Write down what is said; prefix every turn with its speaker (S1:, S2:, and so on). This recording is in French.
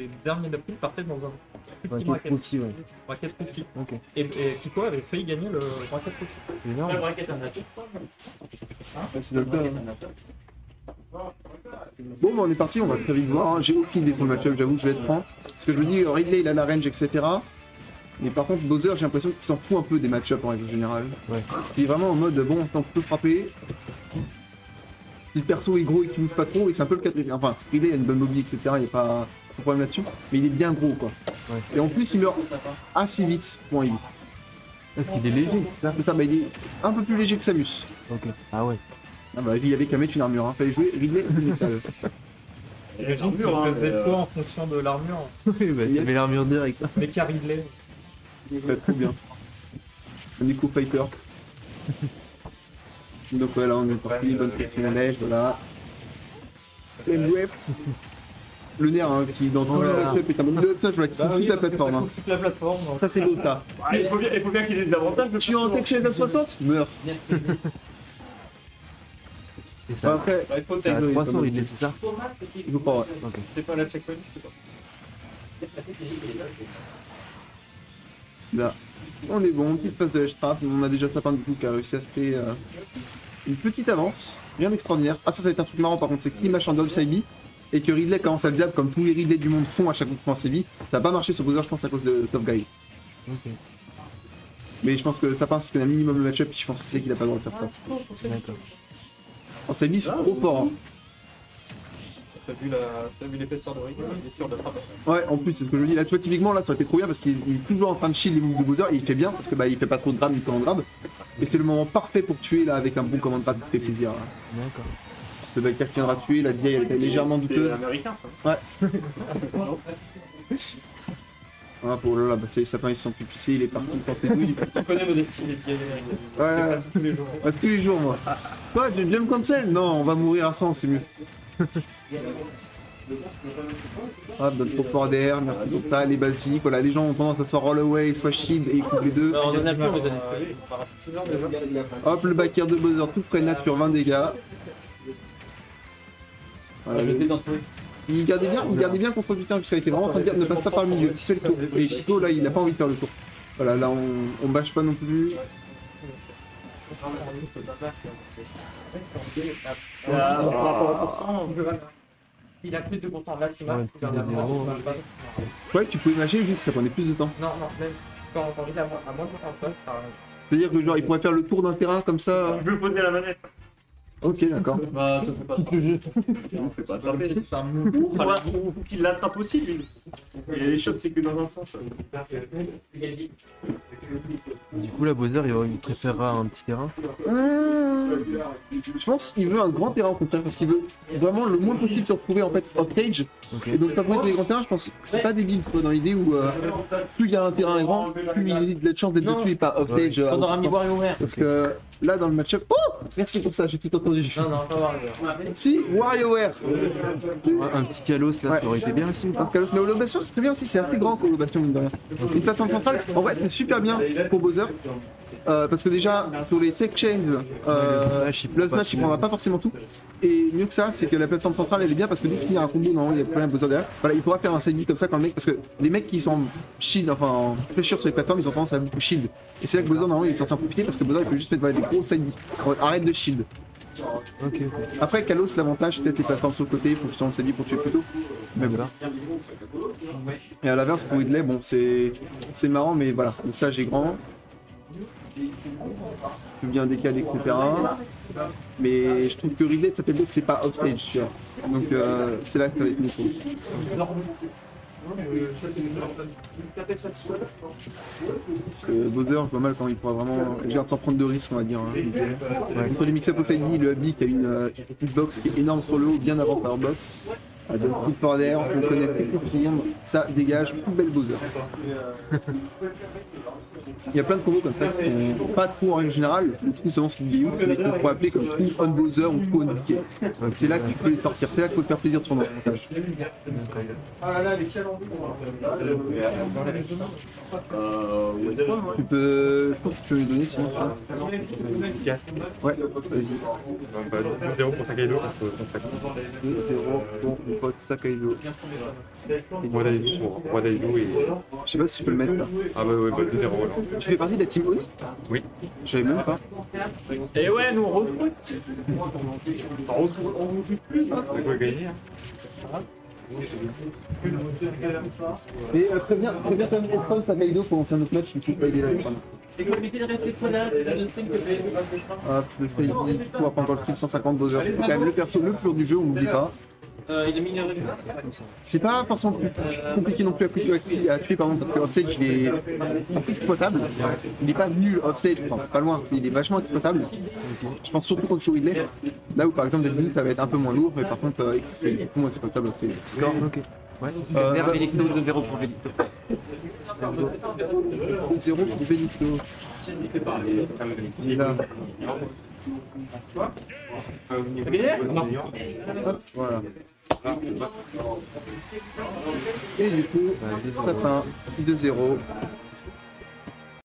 S1: les derniers d'après partaient dans un
S2: Bracket rookie, ouais.
S1: Bracket rookie.
S2: Ok.
S1: Et, et Kiko avait failli gagner le bracket rookie.
S2: C'est énorme.
S3: Ah, c'est d'accord. Bon, bah, on est parti, on va très vite voir. hein. J'ai aucune idée pour le match-up, j'avoue, je vais être franc. Parce que je me dis, Ridley, il a la range, etc. Mais par contre, Bowser, j'ai l'impression qu'il s'en fout un peu des match-up en règle générale.
S2: Ouais.
S3: Il est vraiment en mode, bon, tant que tu peux frapper. Si le perso est gros et qu'il bouge pas trop, et c'est un peu le cas de Enfin, Ridley a une bonne mobile, etc. Il n'y a pas de problème là-dessus. Mais il est bien gros, quoi.
S2: Ouais.
S3: Et en plus, il meurt assez vite. Bon, il
S2: Parce qu'il est léger, c'est ça
S3: c'est ça, bah, il est un peu plus léger que Samus.
S2: Ok. Ah ouais.
S3: Ah bah, il avait qu'à mettre une armure. Hein. Fallait jouer Ridley métal.
S1: J'imagine qu'il
S4: l'armure, hein, mais,
S1: quoi en fonction de l'armure.
S2: Oui, bah,
S3: Il y a-
S2: t'avais l'armure direct.
S1: Mais Caridley.
S3: Ce serait trop bien. Un éco fighter. Donc voilà, on est parti, bonne question en neige, voilà. Et le web. Le nerf hein, qui dans tout
S2: Oh
S3: le
S2: là.
S3: web est un bon ça, je vois qui
S1: Bah
S3: toute
S1: oui,
S3: la plateforme.
S1: ça
S3: hein.
S1: toute la plateforme. donc.
S3: Ça c'est beau ça.
S4: Il, faut bien, qu'il ait des avantages.
S3: Tu es en tech chaise à 60 Meurs.
S2: C'est
S3: Bah,
S2: ça.
S3: après,
S4: Ouais, il faut
S2: C'est à
S4: tailler.
S2: 300, il laisse ça.
S3: je crois, ouais.
S4: C'était pas la checkpoint, c'est pas.
S3: Là. On est bon, petite phase de edge trap, on a déjà Sapin du coup qui a réussi à se créer euh, une petite avance, rien d'extraordinaire. Ah ça ça va être un truc marrant par contre, c'est en dodge side B, et que Ridley commence à le jab comme tous les Ridley du monde font à chaque fois qu'on prend un CB, ça va pas marcher sur Bowser je pense à cause de Top Guy.
S2: Ok.
S3: Mais je pense que Sapin s'il connaît un minimum le match-up, je pense qu'il sait qu'il a pas le droit de faire ça. En B c'est trop fort. hein.
S4: T'as vu la- l'épaisseur de Rick Il est sûr de frapper.
S3: Ouais en plus c'est ce que je dis là, tu vois typiquement là ça aurait été trop bien parce qu'il il est toujours en train de shield les moves de Bowser et il fait bien parce que bah il fait pas trop de grab ni de command grab. Et c'est le moment parfait pour tuer là avec un bon command grab qui fait plaisir. là.
S2: D'accord.
S3: Le backer qui viendra tuer, la DI elle était légèrement
S4: C'est
S3: douteuse.
S4: américain ça.
S3: Voilà, pour le là, bah, c'est les sapins, ils se sont plus pissés, il est parti tenter de nouilles.
S4: On connaît Modesty, les pieds.
S3: Ouais, ouais,
S4: Tous les jours.
S3: ouais, tous les jours, moi. Quoi, tu jump cancel? Non, on va mourir à 100, c'est mieux. Ah, donne trop fort derrière, merci pour ça, les basiques, voilà, les gens ont tendance à soit roll away, soit shield et ils coupent les deux.
S4: on en a plus, on les donne
S3: Hop, le backer de Bowser, tout frais nature, 20 dégâts. Voilà,
S4: Je
S3: le-
S4: vais d'en trouver.
S3: il gardait bien, il gardait bien contre Putain jusqu'à il était vraiment en train de dire ne passe pas par le milieu, fais le tour. Et Chico là il a pas envie de faire le tour. Voilà, là on, on bâche pas non plus.
S1: Il a plus de pourcentage là, tu
S2: Ouais,
S3: tu pouvais imaginer vu que ça prenait plus de temps.
S1: Non, non, même quand, quand j'étais à moins de pourcentage, ça.
S3: C'est-à-dire que genre il pourrait faire le tour d'un terrain comme ça.
S4: Je veux poser la manette.
S3: Ok d'accord.
S4: Bah, te fais pas attraper. Fais pas attraper.
S1: C'est un move.
S4: Ou qu'il l'attrape aussi, lui. Et les shots, c'est que dans un sens.
S2: Du coup, là, Bowser, il, il préférera un petit terrain.
S3: Je pense qu'il veut un grand terrain au contraire parce qu'il veut vraiment le moins possible se retrouver en fait off stage. Et donc quand on met les grands terrains, je pense que c'est pas débile quoi, dans l'idée où euh, plus il y a un terrain grand, plus il a de chance d'être dessus et pas off
S2: Ouais.
S3: stage. euh,
S4: On aura mis
S3: au-
S4: WarioWare.
S3: parce que là dans le match-up. Oh Merci pour ça, j'ai tout entendu.
S1: Non, non, pas WarioWare.
S3: Si, WarioWare
S2: Un, un petit Kalos, là,
S3: Ouais.
S2: ça aurait été bien aussi. ou pas
S3: Donc, Kalos, mais Holobastion c'est très bien aussi, c'est assez grand Holobastion mine de rien. Une plateforme centrale, en vrai c'est super bien pour Bowser. Euh, parce que déjà sur les tech chains, euh,
S2: le smash, il
S3: il prendra pas forcément tout. Et mieux que ça, c'est que la plateforme centrale elle est bien parce que dès qu'il y a un combo, normalement il y a pas un Bowser derrière. Voilà, il pourra faire un side B comme ça quand le mec, parce que les mecs qui sont en shield, enfin en pressure sur les plateformes, ils ont tendance à beaucoup shield. Et c'est là que Bowser normalement il est censé en profiter parce que Bowser il peut juste mettre voilà, des gros side B. Arrête de shield. Après Kalos l'avantage peut-être les plateformes sur le côté pour justement le side B pour tuer plus tôt. Mais bon. Et à l'inverse, pour Ridley, bon, c'est c'est marrant, mais voilà, le stage est grand. Je peux bien décaler, etc. Mais je trouve que Ridley, faiblesse, c'est pas offstage, tu vois. Donc euh, c'est là que ça va être mieux. Parce que Bowser, je vois mal quand il pourra vraiment. Il garde sans prendre de risques, on va dire. Hein. Entre les mix-up au side le hubby qui a une euh, hitbox qui est énorme sur le haut, bien avant Firebox. Ah, donne coup de fort d'air, on connaît très confirme, ça dégage, poubelle Bowser. Il y a plein de combos comme ça qui sont pas trop en règle générale, c'est trou seulement sur du layout, mais qu'on pourrait appeler comme trou on Bowser ou trou on Mickey. C'est là que tu peux les sortir, c'est là qu'il faut te faire plaisir sur ton montage. Tu peux. Je pense que tu peux lui donner sinon. Ouais, vas-y.
S1: 0 pour Sakaido contre contre
S3: 2, 0 pour pote Sakaido.
S5: Roi d'Aïdou et.
S3: Je sais pas si je peux le mettre là.
S5: Ah bah ouais, bah 2 0 alors.
S3: Tu fais partie de la team Oni?
S5: Oui.
S3: Je savais même pas.
S4: Et ouais, nous on recrute.
S5: On a quoi gagner hein
S3: Et euh, préviens, préviens quand même Efron Sakaido pour lancer un autre match, je ne pas aider là.
S4: Comme éviter de rester trop là, c'est le stream que fait.
S3: Hop, le save, on va pas encore le kill 150 Bowser. C'est quand même le perso le plus lourd du jeu, on n'oublie pas.
S4: Euh,
S3: C'est pas forcément plus compliqué non plus à, tuer- à tuer pardon, parce que Offset il est assez exploitable. Il est pas nul Offset, enfin pas loin, il est vachement exploitable. Je pense surtout contre Show Ridley. Là où par exemple d'être nul ça va être un peu moins lourd, mais par contre euh, c'est beaucoup moins exploitable Offset.
S2: Score, ok. Ouais.
S3: Euh, bah-
S2: Velicto, 2-0 pour Velicto.
S3: 0 pour Benito. Il est là. Hop, voilà. Et du coup, fait un 2-0.